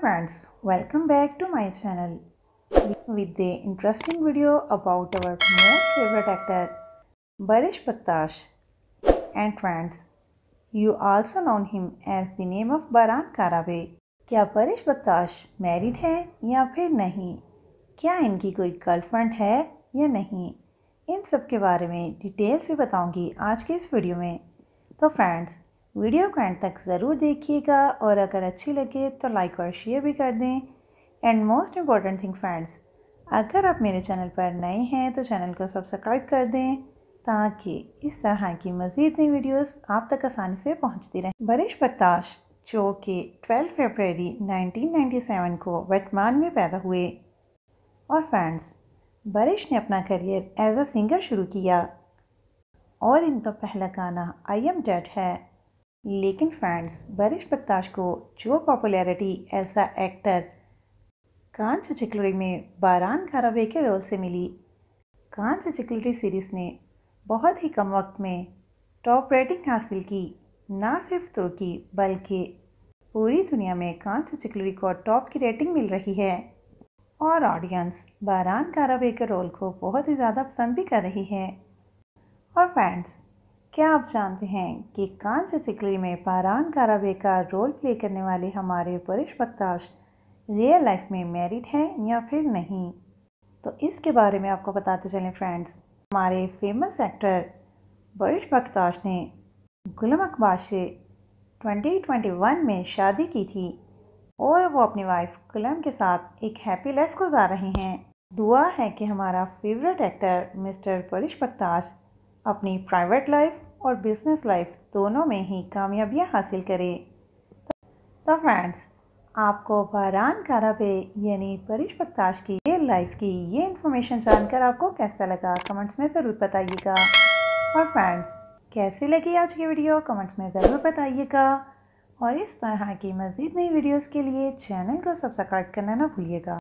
Friends, welcome back to my channel with the interesting video about our most favorite actor Barish Baktash and friends you also know him as the name of Baran Karabe क्या बरिश बकताश married है या फिर नहीं क्या इनकी कोई girlfriend है या नहीं? इन सब के बारे में डिटेल से बताऊँगी आज के इस वीडियो में। तो फ्रेंड्स, वीडियो को एंड तक ज़रूर देखिएगा और अगर अच्छी लगे तो लाइक और शेयर भी कर दें। And most important thing friends, अगर आप मेरे चैनल पर नए हैं तो चैनल को सब्सक्राइब कर दें ताकि इस तरह की मज़ीद नई वीडियोस आप तक आसानी से पहुँचती रहें। बरिश बत्ताश जो कि 12 फरवरी 1997 को वर्तमान में पैदा हुए और फ्रेंड्स बरिश ने अपना करियर एज अ सिंगर शुरू किया। और इनका पहला गाना आई एम डेड है। लेकिन फ्रेंड्स बरिश बत्ताश को जो पॉपुलैरिटी एज अ एक्टर कांच चिकलरी में बारान खारावे के रोल से मिली। कांच चिकलरी सीरीज़ ने बहुत ही कम वक्त में टॉप रेटिंग हासिल की। ना सिर्फ़ तुर्की, बल्कि पूरी दुनिया में कांच चिकलरी को टॉप की रेटिंग मिल रही है। और ऑडियंस बारान कारावे के रोल को बहुत ही ज़्यादा पसंद भी कर रही है। और फ्रेंड्स क्या आप जानते हैं कि कांच चिकली में पारान कारावे का रोल प्ले करने वाले हमारे परेश बख्ताश रियल लाइफ में मैरिड हैं या फिर नहीं? तो इसके बारे में आपको बताते चलें फ्रेंड्स हमारे फ़ेमस एक्टर बरिश बख्ताश ने गुलम अकबार से 2021 में शादी की थी। और वो अपनी वाइफ गुलम के साथ एक हैप्पी लाइफ गुजार रहे हैं। दुआ है कि हमारा favourite actor mister Parish Bakhtash अपनी प्राइवेट लाइफ और बिज़नेस लाइफ दोनों में ही कामयाबियाँ हासिल करे। तो फ्रेंड्स आपको बहरान काराबे यानी परीश बख्ताश की रियल लाइफ की ये इन्फॉर्मेशन जानकर आपको कैसा लगा कमेंट्स में ज़रूर बताइएगा। और फ्रेंड्स कैसी लगी आज की वीडियो कमेंट्स में ज़रूर बताइएगा। और इस तरह की मज़ीद नई वीडियोस के लिए चैनल को सब्सक्राइब करना ना भूलिएगा।